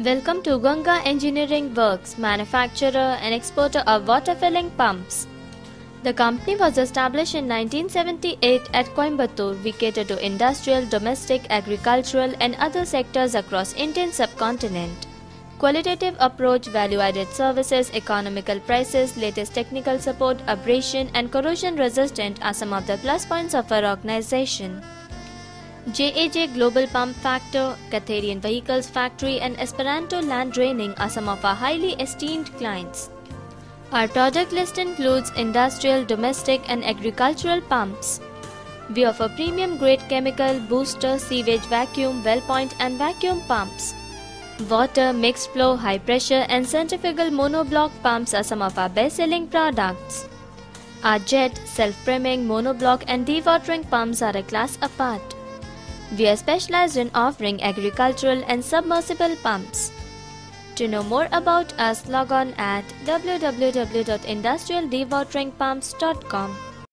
Welcome to Ganga Engineering Works, manufacturer and exporter of water filling pumps. The company was established in 1978 at Coimbatore. We cater to industrial, domestic, agricultural and other sectors across Indian subcontinent. Qualitative approach, value-added services, economical prices, latest technical support, abrasion and corrosion resistant are some of the plus points of our organization. JAJ Global Pump Factor, Katherian Vehicles Factory and Esperanto Land Draining are some of our highly esteemed clients. Our product list includes industrial, domestic and agricultural pumps. We offer premium grade chemical, booster, sewage vacuum, well point and vacuum pumps. Water, mixed flow, high pressure and centrifugal monoblock pumps are some of our best selling products. Our jet, self-priming, monoblock and dewatering pumps are a class apart. We are specialized in offering agricultural and submersible pumps. To know more about us, log on at www.industrialdewateringpumps.com.